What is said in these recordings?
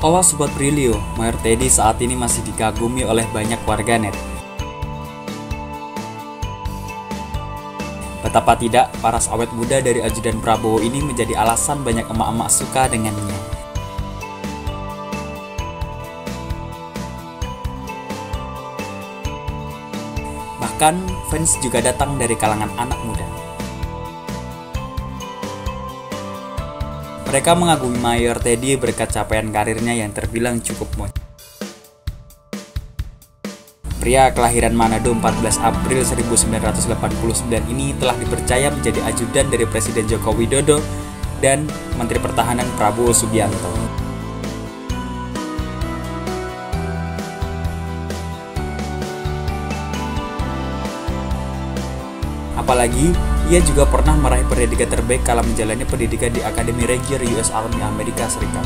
Awas Sobat Brilio, Mayor Teddy saat ini masih dikagumi oleh banyak warganet. Betapa tidak, paras awet muda dari ajudan Prabowo ini menjadi alasan banyak emak-emak suka dengannya. Bahkan, fans juga datang dari kalangan anak muda. Mereka mengagumi Mayor Teddy berkat capaian karirnya yang terbilang cukup muat. Pria kelahiran Manado 14 April 1989 ini telah dipercaya menjadi ajudan dari Presiden Joko Widodo dan Menteri Pertahanan Prabowo Subianto. Apalagi, ia juga pernah meraih pendidikan terbaik kala menjalani pendidikan di Akademi Ranger US Army Amerika Serikat.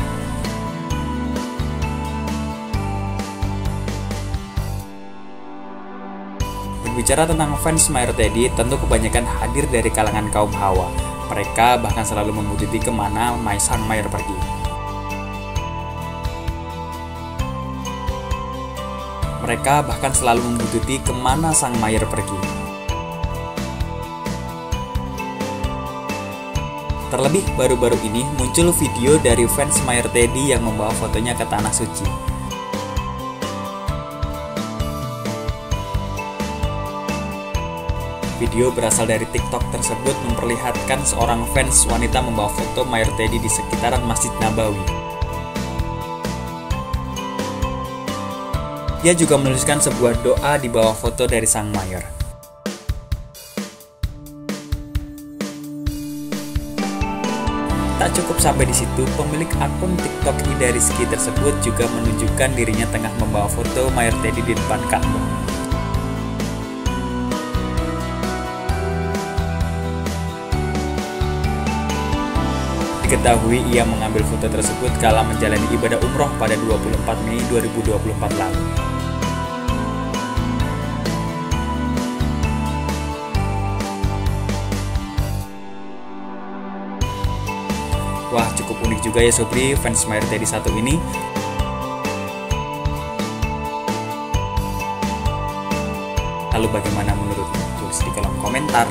Berbicara tentang fans Mayor Teddy, tentu kebanyakan hadir dari kalangan kaum hawa. Mereka bahkan selalu membutuhkan ke mana My Sang Mayor pergi. Mereka bahkan selalu membutuhkan ke mana sang Mayor pergi. Terlebih baru-baru ini muncul video dari fans Mayor Teddy yang membawa fotonya ke Tanah Suci. Video berasal dari TikTok tersebut memperlihatkan seorang fans wanita membawa foto Mayor Teddy di sekitaran Masjid Nabawi. Ia juga menuliskan sebuah doa di bawah foto dari sang mayor. Tak cukup sampai di situ, pemilik akun TikTok Ida Rizky tersebut juga menunjukkan dirinya tengah membawa foto Mayor Teddy di depan Ka'bah. Diketahui ia mengambil foto tersebut kala menjalani ibadah umroh pada 24 Mei 2024 lalu. Cukup unik juga ya Sobri fans Mayor Teddy satu ini Lalu bagaimana menurutmu? Tulis di kolom komentar